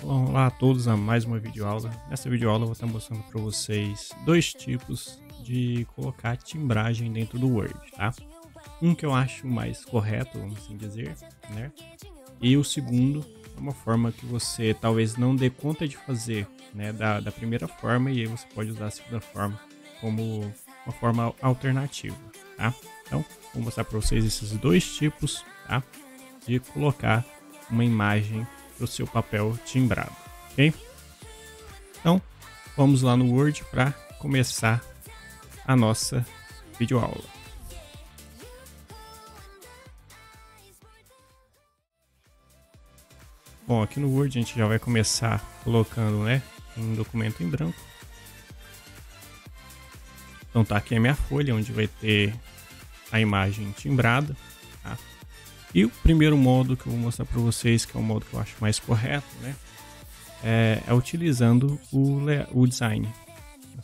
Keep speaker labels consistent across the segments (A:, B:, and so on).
A: Olá a todos a mais uma videoaula. Nessa videoaula eu vou estar mostrando para vocês dois tipos de colocar timbragem dentro do Word, tá? Um que eu acho mais correto, vamos assim dizer, né? E o segundo é uma forma que você talvez não dê conta de fazer, né? Da, da primeira forma e aí você pode usar a segunda forma como uma forma alternativa, tá? Então, vou mostrar para vocês esses dois tipos, tá? De colocar uma imagem para o seu papel timbrado, ok? Então, vamos lá no Word para começar a nossa videoaula. Bom, aqui no Word a gente já vai começar colocando, né, um documento em branco. Então tá aqui a minha folha, onde vai ter a imagem timbrada. Tá? E o primeiro modo que eu vou mostrar para vocês, que é o modo que eu acho mais correto, né? É, é utilizando o, o design.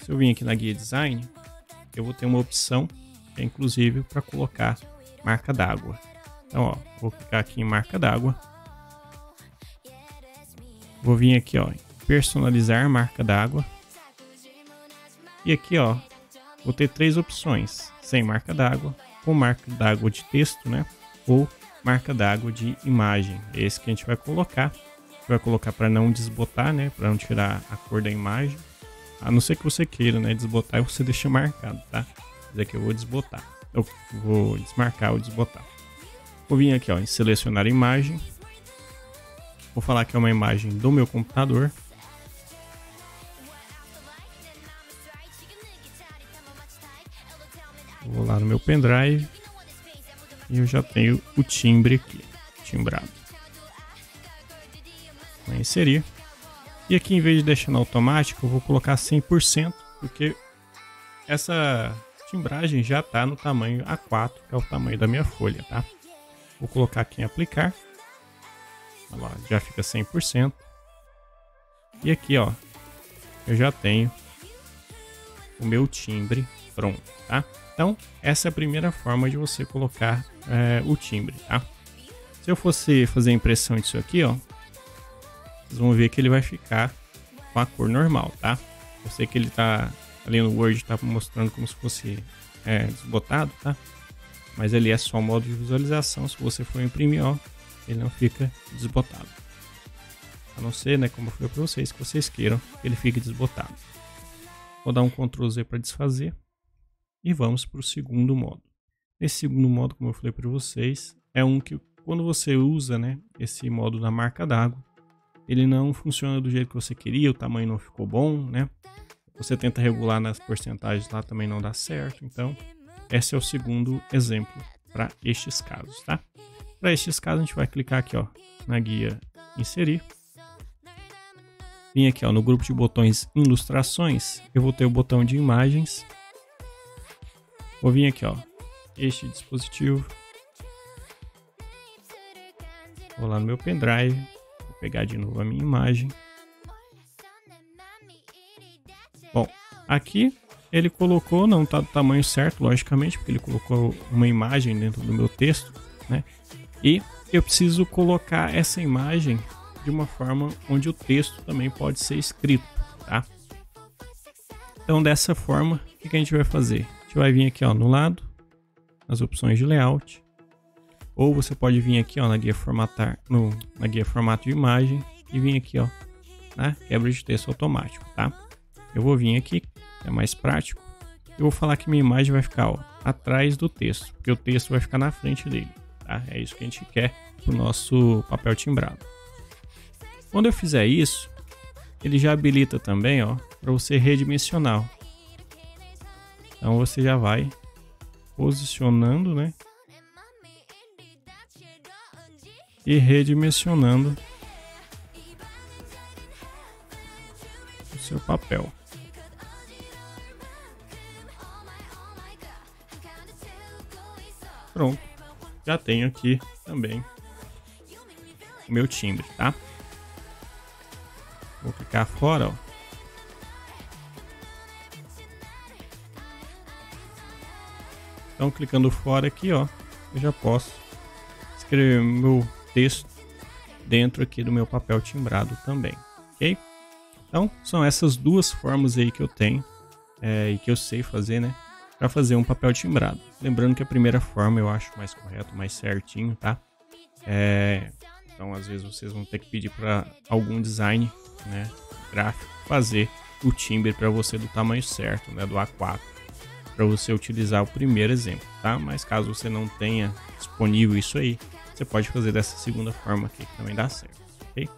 A: Se eu vim aqui na guia design, eu vou ter uma opção, que é inclusive para colocar marca d'água. Então, ó, vou clicar aqui em marca d'água. Vou vir aqui, ó, personalizar marca d'água. E aqui, ó, vou ter três opções: sem marca d'água, com marca d'água de texto, né? Ou marca d'água de imagem. É esse que a gente vai colocar. A gente vai colocar para não desbotar, né? Para não tirar a cor da imagem. A não ser que você queira, né? Desbotar e você deixa marcado, tá? Mas aqui eu vou desbotar. Eu vou desmarcar ou desbotar. Vou vir aqui, ó, em selecionar imagem. Vou falar que é uma imagem do meu computador. Vou lá no meu pendrive e eu já tenho o timbre aqui, timbrado. Vou inserir. E aqui em vez de deixar no automático, eu vou colocar 100%, porque essa timbragem já está no tamanho A4, que é o tamanho da minha folha, tá? Vou colocar aqui em aplicar. Olha lá, já fica 100%. E aqui, ó, eu já tenho o meu timbre pronto, tá? Então, essa é a primeira forma de você colocar é, o timbre, tá? Se eu fosse fazer a impressão disso aqui, ó, vocês vão ver que ele vai ficar com a cor normal, tá? Eu sei que ele tá ali no Word, tá mostrando como se fosse é, desbotado, tá? Mas ele é só modo de visualização. Se você for imprimir, ó, ele não fica desbotado. A não ser, né, como eu falei para vocês, que vocês queiram que ele fique desbotado. Vou dar um Ctrl Z para desfazer. E vamos para o segundo modo. Esse segundo modo, como eu falei para vocês, é um que quando você usa né, esse modo da marca d'água, ele não funciona do jeito que você queria, o tamanho não ficou bom, né? Você tenta regular nas porcentagens lá, também não dá certo. Então, esse é o segundo exemplo para estes casos, tá? Para estes casos, a gente vai clicar aqui ó, na guia Inserir. Vim aqui ó, no grupo de botões Ilustrações, eu vou ter o botão de Imagens Vou vir aqui, ó. Este dispositivo. Vou lá no meu pendrive. Vou pegar de novo a minha imagem. Bom, aqui ele colocou, não está do tamanho certo, logicamente, porque ele colocou uma imagem dentro do meu texto, né? E eu preciso colocar essa imagem de uma forma onde o texto também pode ser escrito, tá? Então, dessa forma, o que a gente vai fazer? Gente vai vir aqui ó, no lado, nas opções de layout. Ou você pode vir aqui ó, na guia formatar, no, na guia formato de imagem e vir aqui ó, na quebra de texto automático, tá? Eu vou vir aqui, é mais prático. Eu vou falar que minha imagem vai ficar ó, atrás do texto, porque o texto vai ficar na frente dele, tá? É isso que a gente quer para o nosso papel timbrado. Quando eu fizer isso, ele já habilita também, ó, para você redimensionar. Então você já vai posicionando, né? E redimensionando o seu papel. Pronto. Já tenho aqui também o meu timbre, tá? Vou clicar fora, ó. Então, clicando fora aqui, ó, eu já posso escrever meu texto dentro aqui do meu papel timbrado também, ok? Então, são essas duas formas aí que eu tenho é, e que eu sei fazer, né? Para fazer um papel timbrado. Lembrando que a primeira forma eu acho mais correto, mais certinho, tá? É, então, às vezes vocês vão ter que pedir para algum design, né, gráfico, fazer o timbre para você do tamanho certo, né, do A4, para você utilizar o primeiro exemplo, tá? Mas caso você não tenha disponível isso aí, você pode fazer dessa segunda forma aqui que também dá certo, ok?